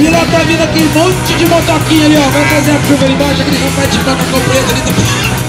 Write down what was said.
E lá tá vindo aqui um monte de motoquinha ali, ó. Vai trazer a curva ali embaixo, aquele rapaz de macacão preto ali também.